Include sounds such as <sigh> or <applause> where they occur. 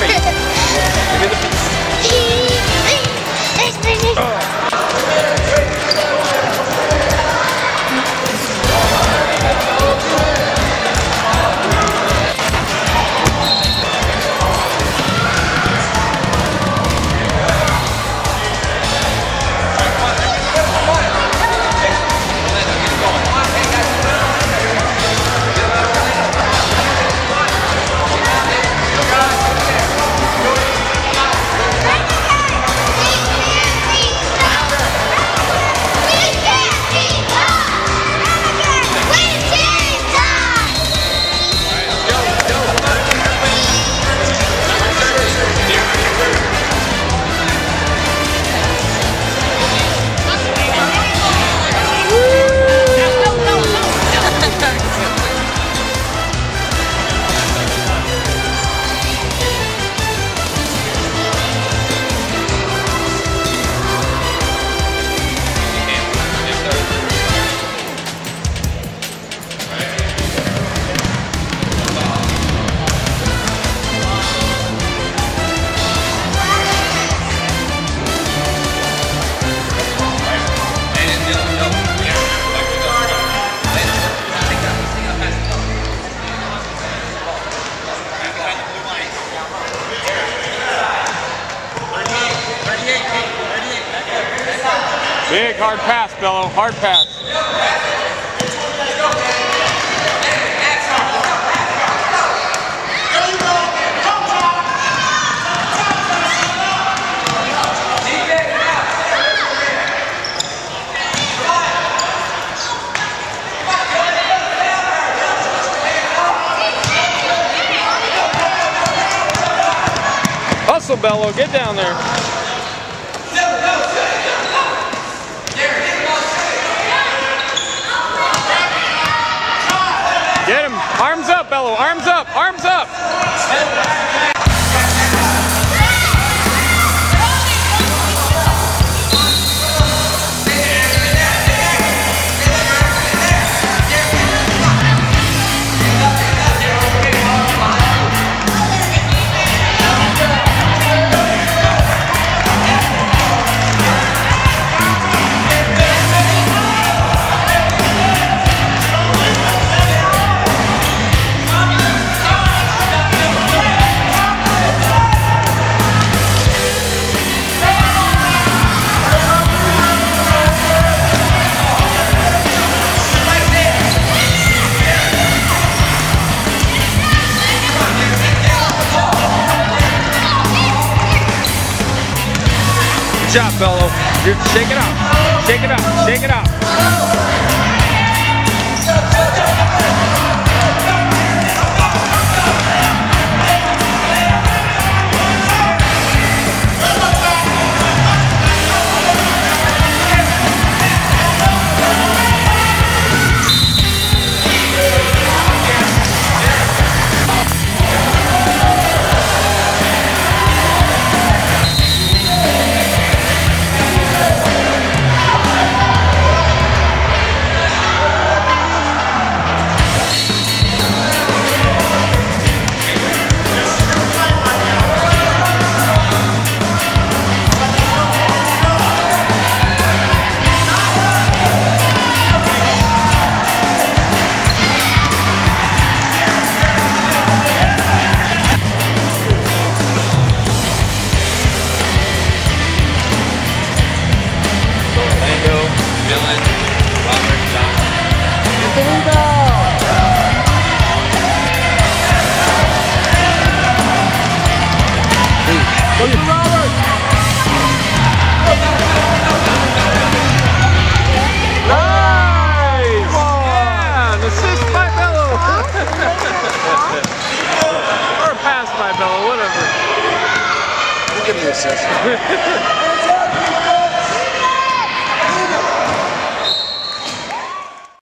perfeito. <laughs> Big hard pass, Bello. Hard pass. Hustle, Bello. Get down there. Get him. Arms up, Arms up. Good job, fellow. Shake it out. Shake it out. Shake it out. Yes, yes. <laughs>